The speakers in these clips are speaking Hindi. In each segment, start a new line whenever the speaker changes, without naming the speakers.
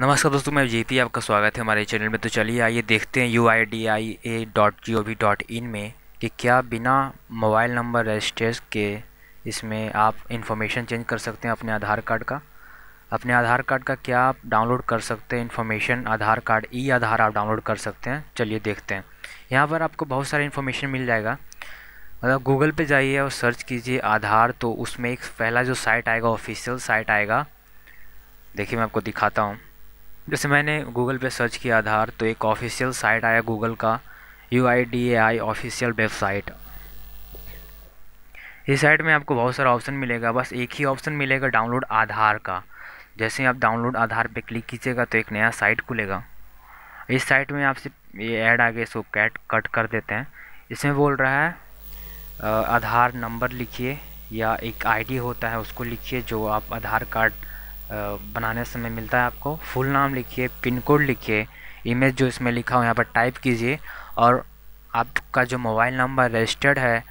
नमस्कार दोस्तों, मैं जीपी, आपका स्वागत है हमारे चैनल में। तो चलिए आइए देखते हैं U I D A I dot G O V dot in में कि क्या बिना मोबाइल नंबर रजिस्टर्स के इसमें आप इन्फॉर्मेशन चेंज कर सकते हैं अपने आधार कार्ड का। अपने आधार कार्ड का क्या आप डाउनलोड कर सकते हैं इन्फॉर्मेशन आधार कार्ड ई आधार आप डाउनलोड कर सकते हैं। चलिए देखते हैं। यहाँ पर आपको बहुत सारा इन्फॉर्मेशन मिल जाएगा। मतलब गूगल पे जाइए और सर्च कीजिए आधार तो उसमें एक पहला जो साइट आएगा ऑफिशियल साइट आएगा। देखिए मैं आपको दिखाता हूँ। जैसे मैंने गूगल पे सर्च किया आधार तो एक ऑफिशियल साइट आया गूगल का U I D A I official website इस साइट में आपको बहुत सारा ऑप्शन मिलेगा, बस एक ही ऑप्शन मिलेगा डाउनलोड आधार का। जैसे आप डाउनलोड आधार पे क्लिक कीजिएगा तो एक नया साइट खुलेगा। इस साइट में आपसे ये ऐड आगे सो कैट कट कर देते हैं। इसमें बोल रहा है आधार नंबर लिखिए, या एक आईडी होता है, उसको लिखिए, जो आप आधार कार्ड बनाने समय मिलता है आपको। फुल नाम लिखिए, पिन कोड लिखिए, इमेज जो इसमें लिखा हो यहाँ पर टाइप कीजिए और आपका जो मोबाइल नंबर रजिस्टर्ड है,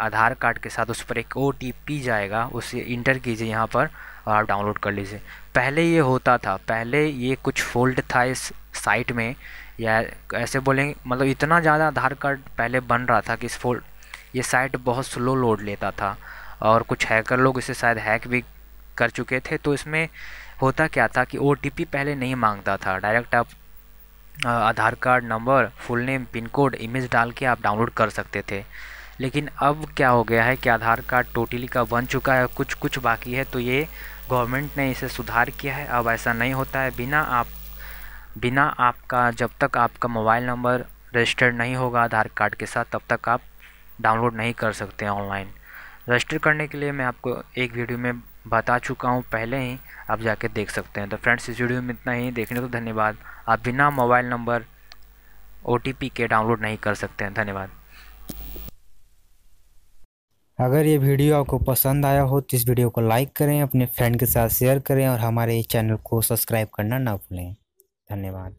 आधार कार्ड के साथ उस पर एक ओटीपी जाएगा, उसे इंटर कीजिए यहाँ पर और आप डाउनलोड कर लीजिए। पहले ये होता था, पहले ये कुछ फोल्ड था इस साइट में, या ऐसे बोलेंगे मतलब इतना ज़्यादा आधार कार्ड पहले बन रहा था कि इस फोल्ड, ये साइट बहुत स्लो लोड लेता था और कुछ हैकर लोग इसे शायद हैक भी कर चुके थे तो इसमें होता क्या था कि ओटीपी पहले नहीं माँगता था। डायरेक्ट आप Aadhaar card number full name pin code image डाल के आप डाउनलोड कर सकते थे। लेकिन अब क्या हो गया है कि आधार कार्ड टोटली का बन चुका है कुछ कुछ बाकी है तो ये गवर्नमेंट ने इसे सुधार किया है। अब ऐसा नहीं होता है, बिना आप, बिना आपका, जब तक आपका मोबाइल नंबर रजिस्टर्ड नहीं होगा आधार कार्ड के साथ, तब तक आप डाउनलोड नहीं कर सकते ऑनलाइन रजिस्टर करने के लिए मैं आपको एक वीडियो में बता चुका हूँ पहले ही, आप जाके देख सकते हैं। तो फ्रेंड्स, इस वीडियो में इतना ही। देखने को धन्यवाद। आप बिना मोबाइल नंबर ओटीपी के डाउनलोड नहीं कर सकते हैं। धन्यवाद।
अगर ये वीडियो आपको पसंद आया हो तो इस वीडियो को लाइक करें, अपने फ्रेंड के साथ शेयर करें और हमारे चैनल को सब्सक्राइब करना ना भूलें। धन्यवाद।